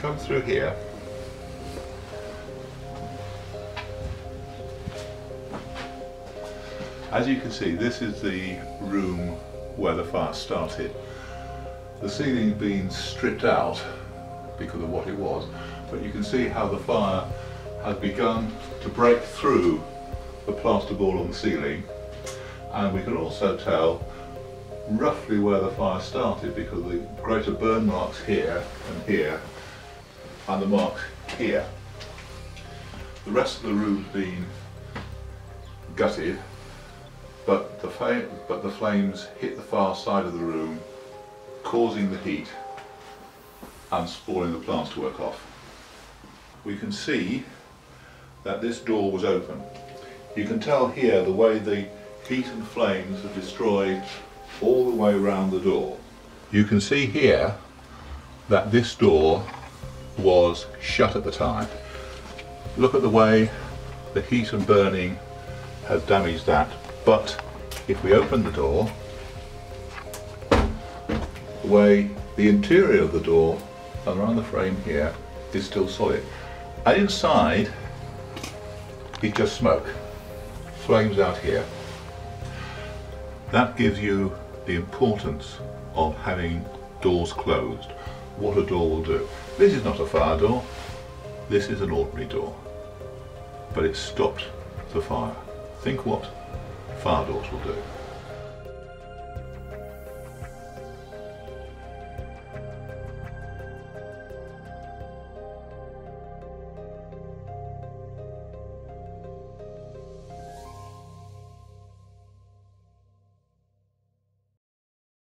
come through here. As you can see, this is the room where the fire started. The ceiling being stripped out because of what it was, but you can see how the fire has begun to break through the plasterboard on the ceiling and we can also tell roughly where the fire started because the greater burn marks here and here and the mark here. The rest of the room's been gutted but the, but the flames hit the far side of the room causing the heat and spoiling the plants to work off. We can see that this door was open. You can tell here the way the heat and flames have destroyed all the way around the door. You can see here that this door was shut at the time. Look at the way the heat and burning has damaged that. But if we open the door, the way the interior of the door and around the frame here is still solid. And inside is just smoke, flames out here. That gives you the importance of having doors closed, what a door will do. This is not a fire door, this is an ordinary door, but it stopped the fire. Think what fire doors will do.